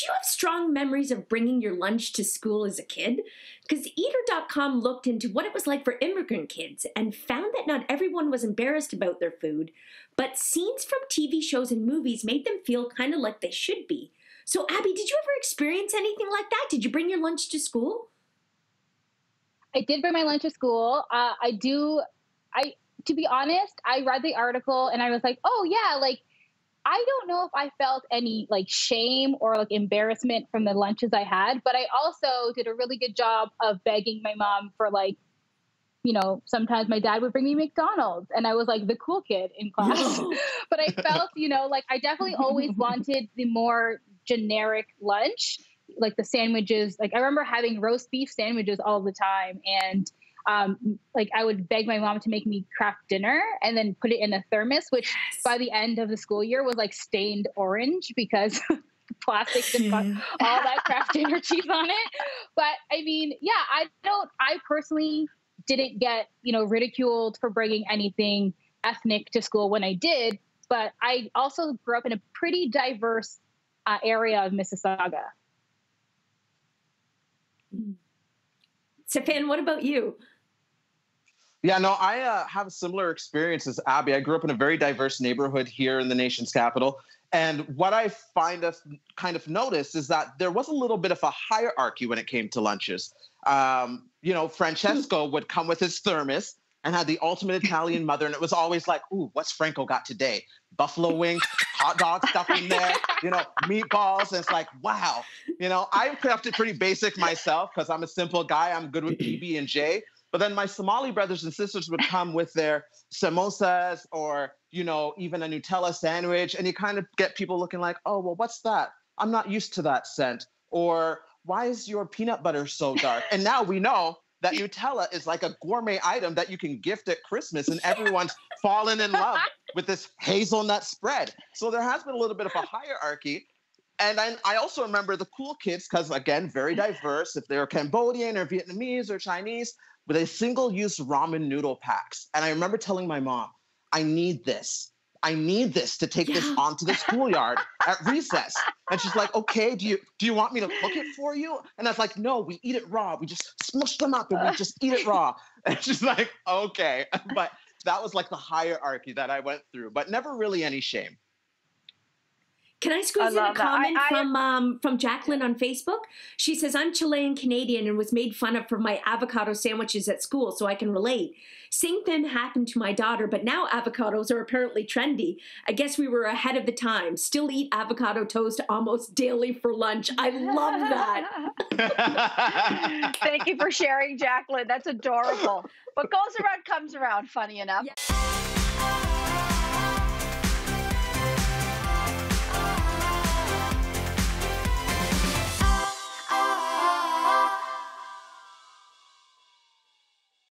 do you have strong memories of bringing your lunch to school as a kid? Because Eater.com looked into what it was like for immigrant kids and found that not everyone was embarrassed about their food, but scenes from TV shows and movies made them feel kind of like they should be. So, Abby, did you ever experience anything like that? Did you bring your lunch to school? I did bring my lunch to school. Uh, I do. I to be honest, I read the article and I was like, oh yeah, like I don't know if I felt any like shame or like embarrassment from the lunches I had, but I also did a really good job of begging my mom for like, you know, sometimes my dad would bring me McDonald's and I was like the cool kid in class. but I felt, you know, like I definitely always wanted the more generic lunch, like the sandwiches. Like I remember having roast beef sandwiches all the time and um, like I would beg my mom to make me Kraft Dinner and then put it in a thermos, which yes. by the end of the school year was like stained orange because plastic and got all that Kraft Dinner cheese on it. But I mean, yeah, I don't, I personally didn't get, you know, ridiculed for bringing anything ethnic to school when I did. But I also grew up in a pretty diverse uh, area of Mississauga. Stefan, what about you? Yeah, no, I uh, have a similar experience as Abby. I grew up in a very diverse neighborhood here in the nation's capital. And what I find of kind of noticed is that there was a little bit of a hierarchy when it came to lunches. Um, you know, Francesco would come with his thermos and had the ultimate Italian mother, and it was always like, "Ooh, what's Franco got today? Buffalo wings, hot dog stuff in there, you know, meatballs." And it's like, wow, you know, I kept it pretty basic myself because I'm a simple guy. I'm good with PB and J. But then my Somali brothers and sisters would come with their samosas or, you know, even a Nutella sandwich. And you kind of get people looking like, oh, well, what's that? I'm not used to that scent. Or why is your peanut butter so dark? and now we know that Nutella is like a gourmet item that you can gift at Christmas, and everyone's fallen in love with this hazelnut spread. So there has been a little bit of a hierarchy. And I, I also remember the cool kids, because again, very diverse. If they're Cambodian or Vietnamese or Chinese, with a single use ramen noodle packs. And I remember telling my mom, I need this. I need this to take yeah. this onto the schoolyard at recess. And she's like, okay, do you do you want me to cook it for you? And I was like, no, we eat it raw. We just smush them up and we just eat it raw. And she's like, okay. But that was like the hierarchy that I went through, but never really any shame. Can I squeeze I in a comment I, I, from um, from Jacqueline on Facebook? She says, "I'm Chilean Canadian and was made fun of for my avocado sandwiches at school, so I can relate. Same thing happened to my daughter, but now avocados are apparently trendy. I guess we were ahead of the time. Still eat avocado toast almost daily for lunch. I love that. Thank you for sharing, Jacqueline. That's adorable. What goes around comes around. Funny enough." Yeah.